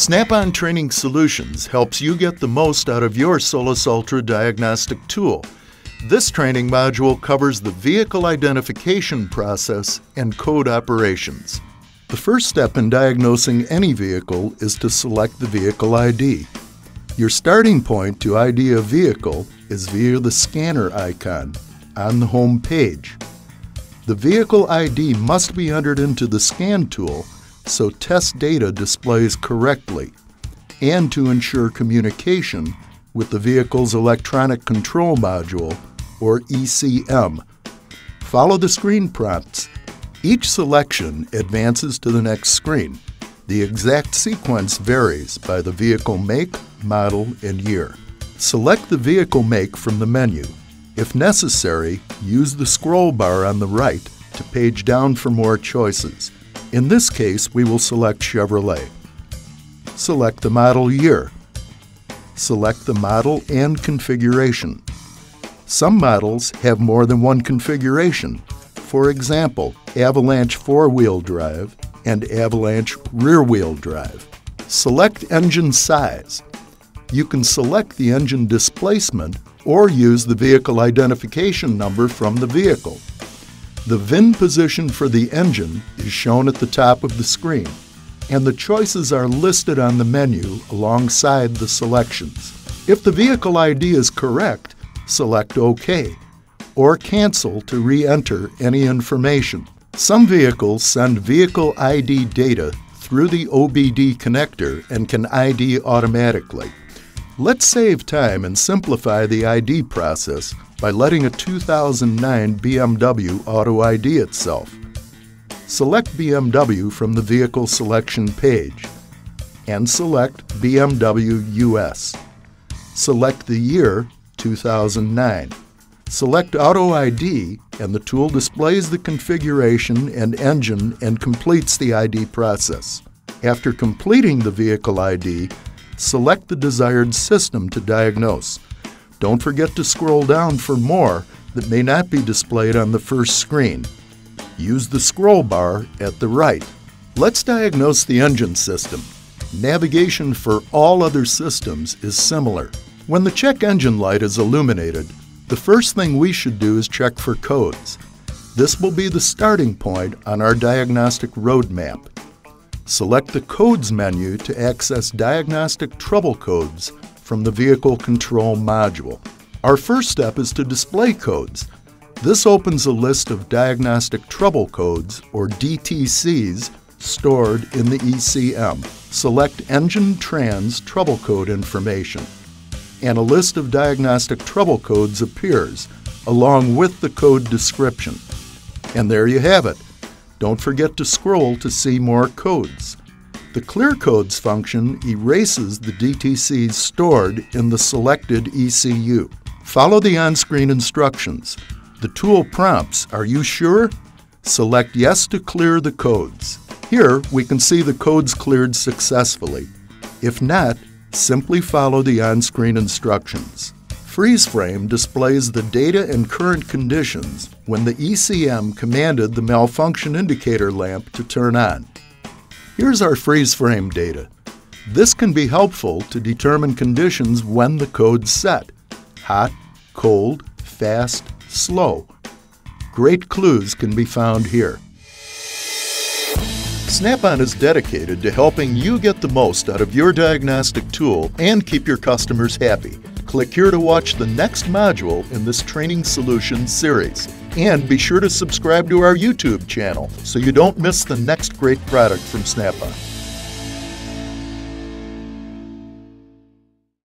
Snap-on Training Solutions helps you get the most out of your Solus Ultra diagnostic tool. This training module covers the vehicle identification process and code operations. The first step in diagnosing any vehicle is to select the vehicle ID. Your starting point to ID a vehicle is via the scanner icon on the home page. The vehicle ID must be entered into the scan tool so test data displays correctly and to ensure communication with the vehicle's electronic control module or ECM. Follow the screen prompts. Each selection advances to the next screen. The exact sequence varies by the vehicle make, model, and year. Select the vehicle make from the menu. If necessary, use the scroll bar on the right to page down for more choices. In this case, we will select Chevrolet. Select the model year. Select the model and configuration. Some models have more than one configuration. For example, Avalanche four-wheel drive and Avalanche rear-wheel drive. Select engine size. You can select the engine displacement or use the vehicle identification number from the vehicle. The VIN position for the engine is shown at the top of the screen, and the choices are listed on the menu alongside the selections. If the vehicle ID is correct, select OK, or cancel to re-enter any information. Some vehicles send vehicle ID data through the OBD connector and can ID automatically. Let's save time and simplify the ID process by letting a 2009 BMW Auto ID itself. Select BMW from the Vehicle Selection page and select BMW US. Select the year 2009. Select Auto ID and the tool displays the configuration and engine and completes the ID process. After completing the vehicle ID, select the desired system to diagnose. Don't forget to scroll down for more that may not be displayed on the first screen. Use the scroll bar at the right. Let's diagnose the engine system. Navigation for all other systems is similar. When the check engine light is illuminated, the first thing we should do is check for codes. This will be the starting point on our diagnostic roadmap. Select the Codes menu to access diagnostic trouble codes from the Vehicle Control module. Our first step is to display codes. This opens a list of diagnostic trouble codes, or DTCs, stored in the ECM. Select Engine Trans trouble code information, and a list of diagnostic trouble codes appears, along with the code description. And there you have it. Don't forget to scroll to see more codes. The Clear Codes function erases the DTCs stored in the selected ECU. Follow the on-screen instructions. The tool prompts, Are you sure? Select Yes to clear the codes. Here, we can see the codes cleared successfully. If not, simply follow the on-screen instructions. Freeze frame displays the data and current conditions when the ECM commanded the malfunction indicator lamp to turn on. Here's our freeze frame data. This can be helpful to determine conditions when the code's set hot, cold, fast, slow. Great clues can be found here. Snap-on is dedicated to helping you get the most out of your diagnostic tool and keep your customers happy. Click here to watch the next module in this Training Solutions series. And be sure to subscribe to our YouTube channel so you don't miss the next great product from Snap-on.